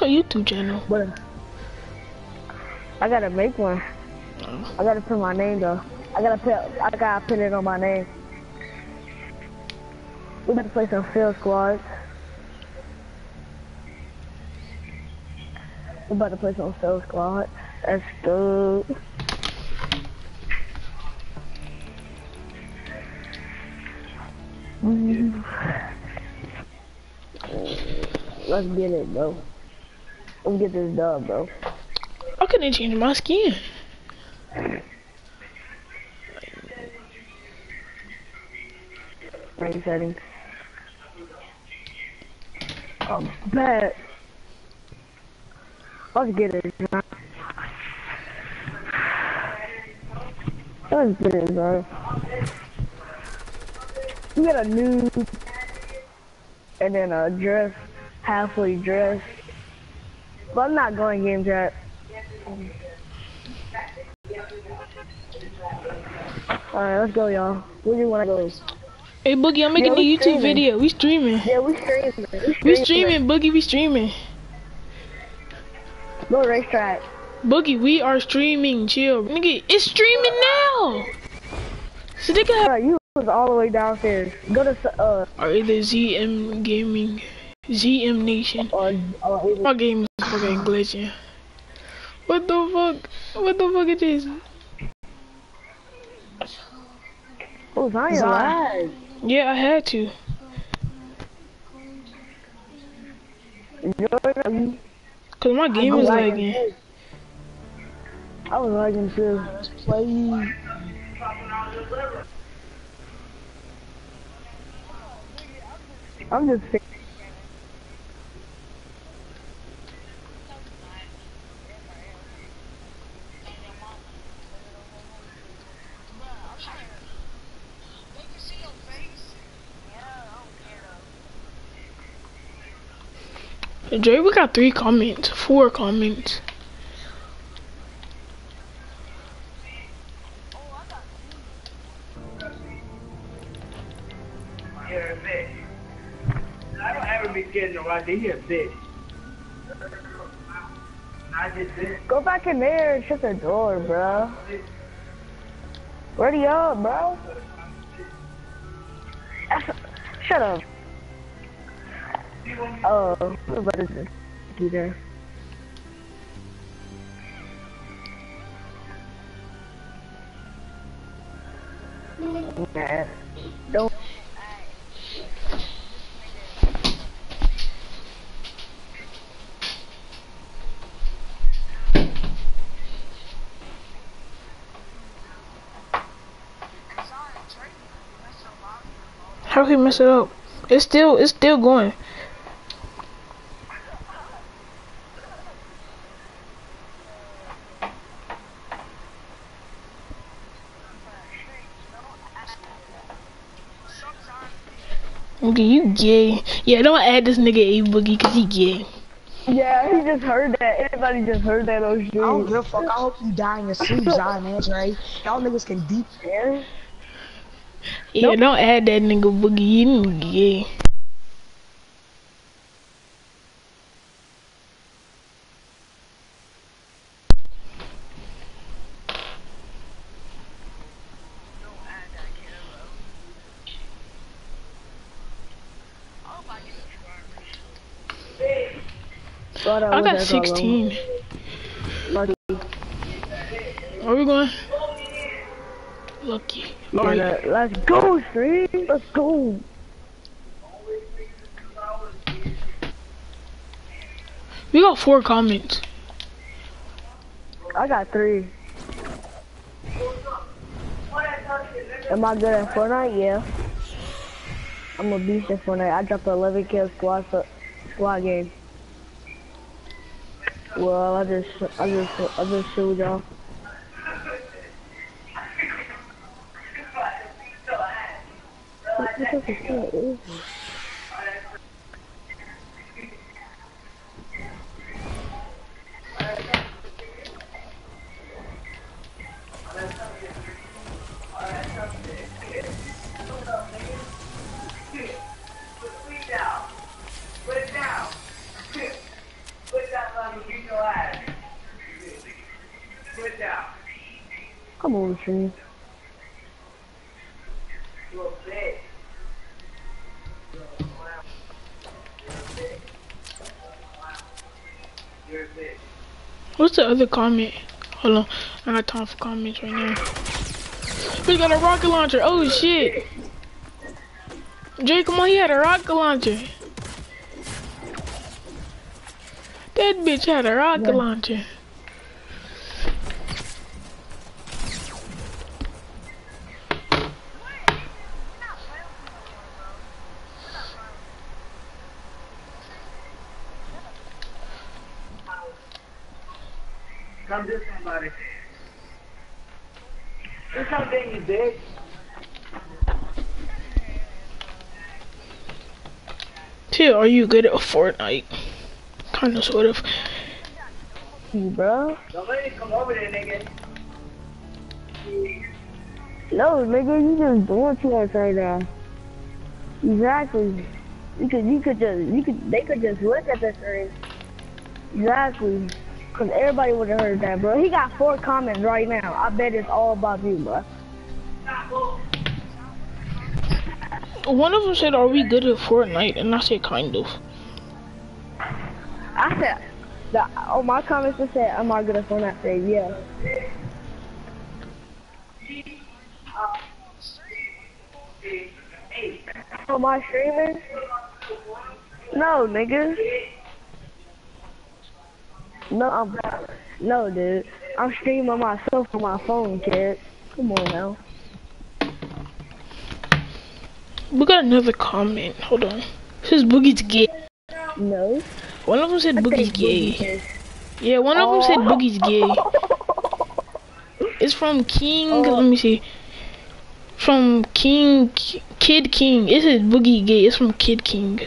What's your YouTube channel? But I gotta make one. Oh. I gotta put my name though. I gotta put I gotta put it on my name. We to play some field squads. We about to play some field squad. Let's go. Mm. Let's get it, bro. Let's get this dub, bro. I couldn't change my skin. Range settings. Oh, bet. Let's get it. Let's get it, bro. We got a new, and then a dress, halfway dress. But I'm not going game chat. Alright, let's go, y'all. Where do you wanna go? Hey Boogie, I'm making Yeah, a YouTube streaming. video. We streaming. Yeah, we streaming. We streaming, Boogie. We streaming. Go racetrack. Boogie, we are streaming. Chill, nigga. It's streaming now. So they. Alright, you was all the way downstairs. Go to uh Or either ZM Gaming, ZM Nation. or or My game is fucking glitching. What the fuck? What the fuck is this? oh Zion live. Yeah, I had to. Cause my game is lagging. lagging. I was lagging too. Play. I'm just Dre, we got three comments, four comments. Go back in there and shut the door, bro. Ready up, bro. Shut up. Oh, what is this? There. Nah, don't. How can we mess it up? It's still, it's still going. Okay, you gay. Yeah, don't add this nigga A Boogie cause he gay. Yeah, he just heard that. Everybody just heard that on I don't give a fuck. I hope you die in your sleep, Zion and Dre. Y'all niggas can deep. Yeah. Yeah, don't add that nigga Boogie. You gay. Uh, I got 16. Lucky. Where we going? Lucky. Let- let's go, stream. Let's go. We got four comments. I got three. Am I good at Fortnite? Yeah. I'm a beast at Fortnite. I dropped an 11 kill squad squad game. Well, I just, I just, I just showed y'all. What the fuck is that? Come on, stream. What's the other comment? Hold on, I got time for comments right now. We got a rocket launcher. Oh shit! Jake, come on, he had a rocket launcher. That bitch had a rocket Yeah. launcher. Do somebody. How big you. Till, are you good at Fortnite? Kinda, sort of. Bro. Me come over there, nigga. No, nigga, you just doing too much right now. Exactly. You could, you could just, you could, they could just look at the screen. Exactly. Cause everybody would have heard that, bro. He got four comments right now. I bet it's all about you, bro. One of them said, "Are we good at Fortnite?" And I said, "Kind of." I said, the, oh, my comments just said, am I good at phone? I said, yeah. Am I streaming? No, nigga. No, I'm no, dude. I'm streaming myself on my phone, kid. Come on now. We got another comment. Hold on. This is Boogie's gay. No. One of them said I Boogie's think gay. Boogie Yeah, one of them said Oh. Boogie's gay. It's from King. Oh. Let me see. From King Kid King. It says Boogie gay. It's from Kid King.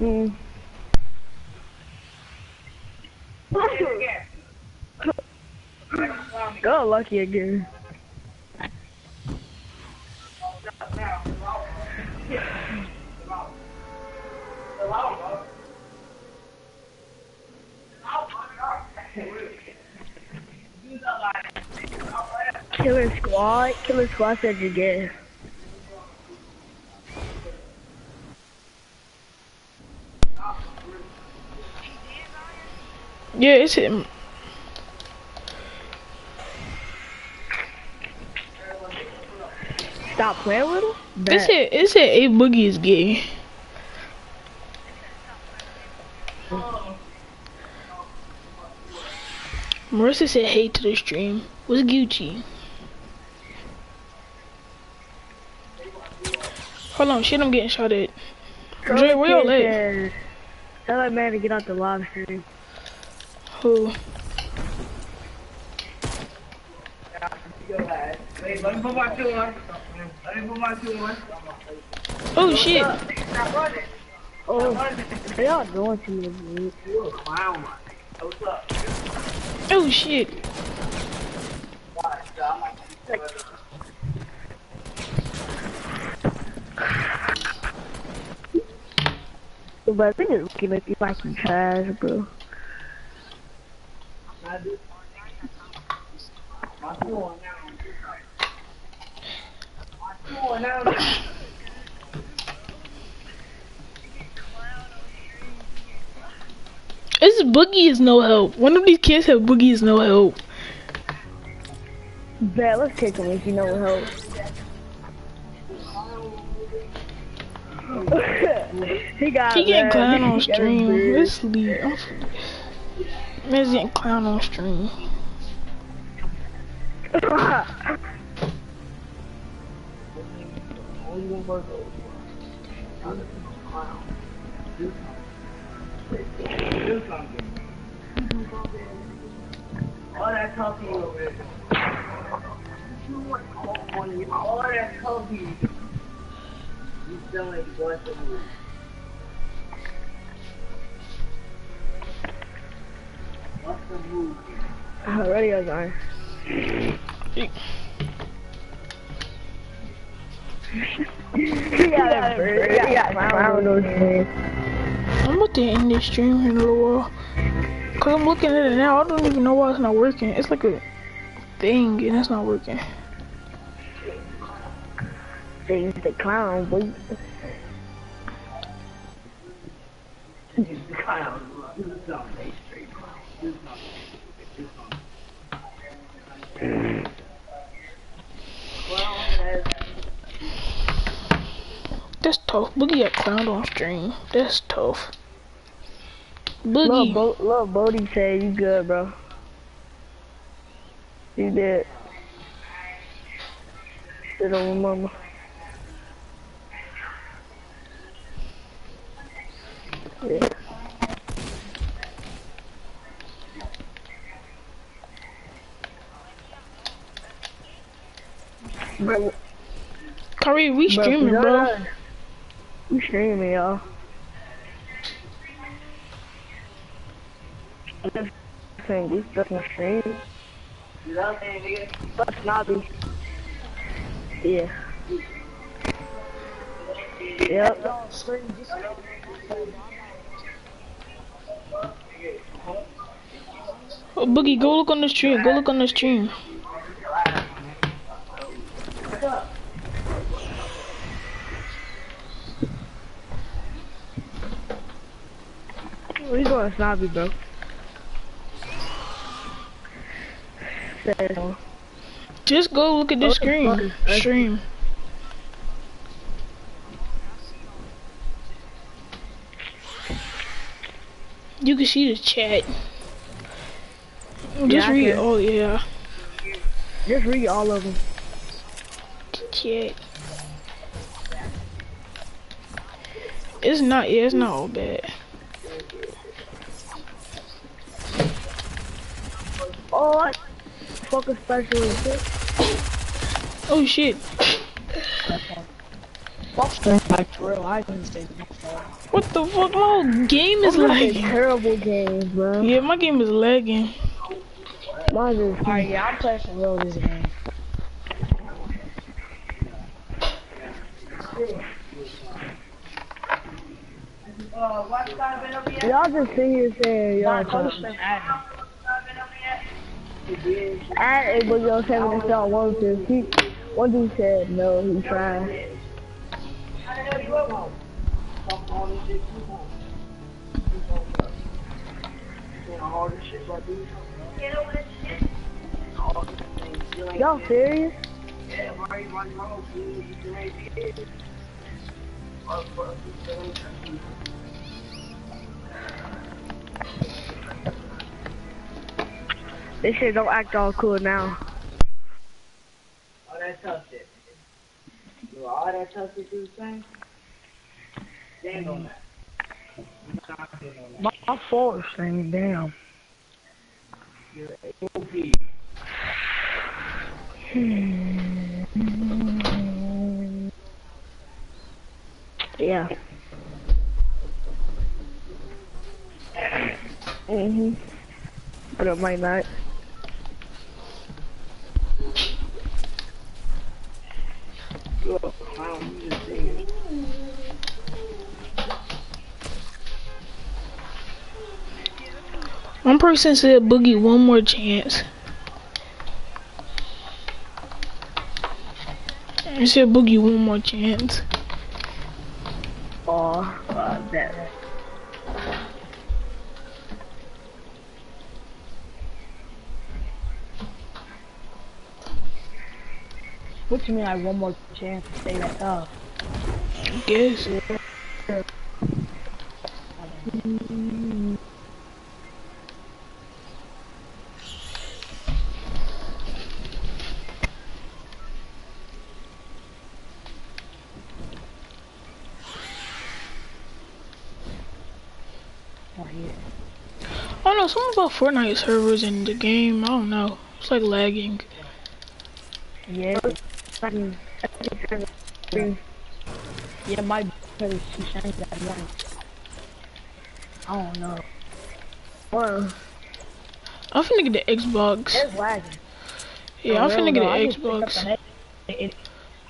Mm. Go lucky again. Killer Squad, Killer Squad said you gay. Yeah, it's him. Stop playing with him? It Bet. said it said A Boogie is gay. Marissa said hey to the stream. What's Gucci? Hold on, shit, I'm getting shot at. Dre, where y'all at? Tell that man to get out the live stream. Who? Wait, let me put my shoe on. Let me put my shoe on. Oh shit! Stop running. Oh, they all doing too much, dude. You a clown, my. What's up? Oh shit! But they just looking at you like you trash, bro. My shoe on now. My shoe on now. This Boogie is no help. One of these kids have Boogie is no help. Bet, let's kick him if you know what help. he got He getting clown on stream. Let's leave. Man's clown on stream. All that talking over there. All that talking. You move? Uh, radio's on. he got a bird. He got clown. I'm about to end this stream in a little while. Cause I'm looking at it now, I don't even know why it's not working. It's like a thing and it's not working. Things the clown, boy. That's tough. Boogie got clowned on stream. That's tough. Boogie. Bo little Bodie said you good, bro. You did. Sit on mama. Yeah. Bro, Kyrie, we bro, streaming, no, bro. We streaming, y'all. Saying we stuck in stream. You know what I'm saying, nigga? But snobby. Yeah. Yep. Oh, Boogie, go look on the stream. Go look on the stream. We going snobby, bro. Just go look at the Oh, screen. fuck Stream. You can see the chat. Just I read. Oh yeah, Just read all of them. Chat. It's not. Yeah, it's not all bad. Oh, I fucking special is this? Oh shit. Fuck stream back to real. I didn't say no fault. What the fuck? My whole game is I'm lagging. terrible game, bro. Yeah, my game is lagging. Mine is Alright, yeah, I'm playing for real this game. Uh, what's that been over yet? Y'all just sit here saying y'all Nah, tell talking. us admin. Add a boogie on seven and seven one to he one dude said no, he tried. How the hell you up home? Fuck all this you home. Home, bro. You know, all this shit, bro, do something. Get over this shit. All these things, you ain't Y'all serious? Yeah, why you running home, dude? You still ain't dead. Fuck, fuck, you still ain't dead. This shit don't act all cool now. All that tough shit. You all that tough shit you was saying? Stand on that. You not on that. My, my fault stream, damn. You're a OP. Hmm. Yeah. Mhm. But it might not. One person said Boogie one more chance. I said Boogie one more chance. Oh, that. What you mean, one more chance to say that tough? I guess. Right here. I don't know, something about Fortnite servers in the game. I don't know. It's like lagging. Yeah, yeah, my because she changed that one. I don't know. Well, I'm finna get the Xbox. It's lagging. Yeah, I'm finna get I the up Xbox. med-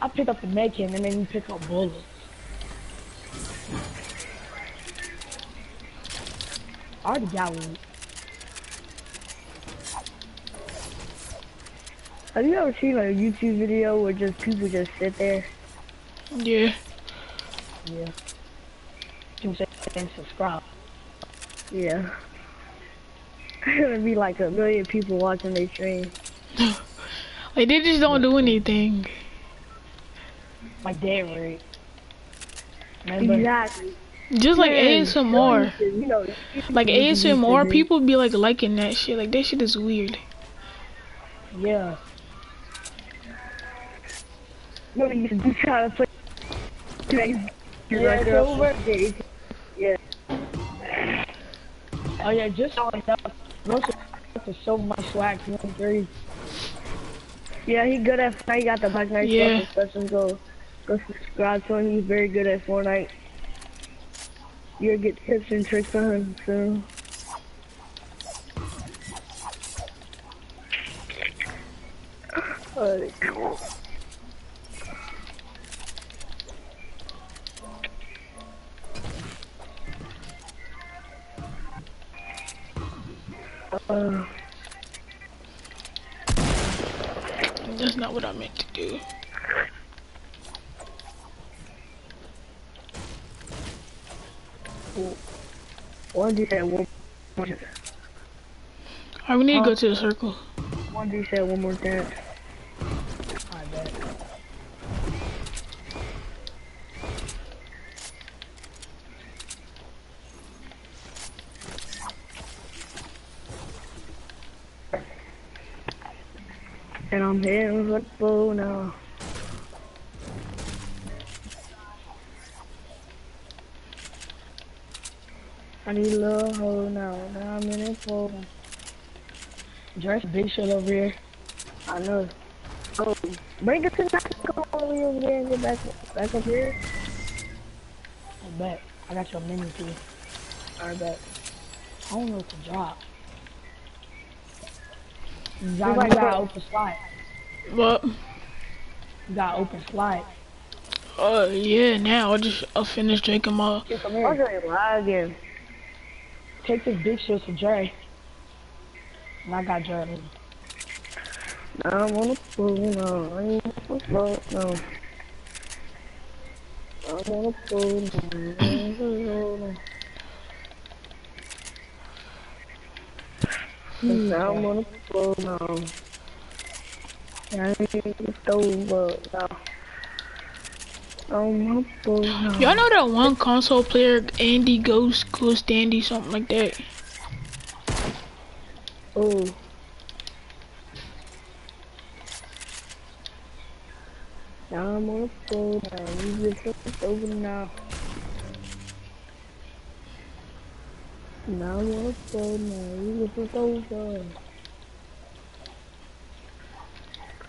I pick up the med and then you pick up bullets. I already got one. Have you ever seen a YouTube video where just people just sit there? Yeah. Yeah. Say and subscribe. Yeah. It'd be like a million people watching their stream. Like they just don't do anything. My dad right. Exactly. Just like Yeah, ASMR. You know, Like ASMR, people be like liking that shit. Like that shit is weird. Yeah. No, you can try to play. Yeah, Yeah, it's over. Yeah. Oh yeah, just so I know, most of to show my swag to one three. Yeah, he good at Fortnite. He got the Black Knight Yeah. special. Go, go subscribe to him. He's very good at Fortnite. You'll get tips and tricks from him soon. Uh, uh, That's not what I meant to do. one D said one. One Alright, we need to go to the circle. one D said one more dance. I bet. And I'm hitting football now. I need a little hoe now. Now I'm in it for Dress big shit over here. I know. Oh, bring it to on over there and get back, back up here. I bet. I got your menu too. I bet. I don't know what to drop. You You got, might you got go- open slide. What? You got open slide. uh yeah, now I just I finished drinking my Here, come I'm here. really lagging. Take this big shit to Dre. And I got Dre. Now I'm on the phone now. I ain't on the phone now. I'm on the phone now. Now I'm on the phone now. I ain't the stove up now. I'm on the phone now. Y'all know that one console player, Andy Ghost, Ghost Andy, something like that. Oh. Now I'm on the phone now. You just look over now. Now I'm on the phone now. You over.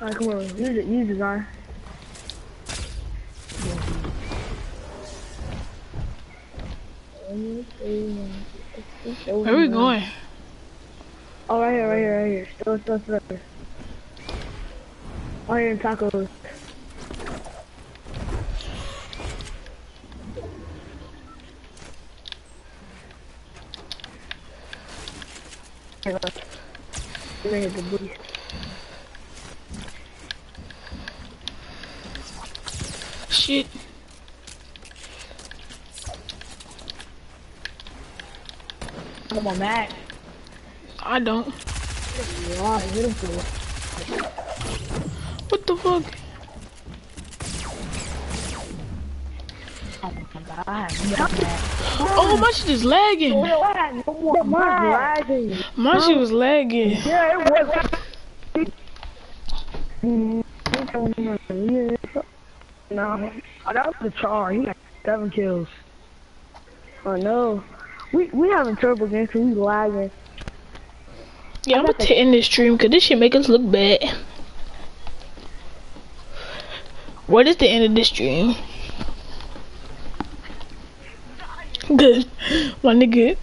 Alright, come on. Use it. Use it, Zion. Where are we going? Oh, right here, right here, right here. Still, still, still. Oh, here in tacos. Here, look. Here, the booty. Shit. Come on, Matt. I don't. Yeah, hit him for What the fuck? My god. Yeah, Matt. Oh, my shit is lagging. My shit was lagging. Yeah, it was. No, Oh, that was the char. He got seven kills. I know. We we having trouble again 'cause we lagging. Yeah, I'm about to end this stream because this shit make us look bad. What is the end of this stream? Good. My nigga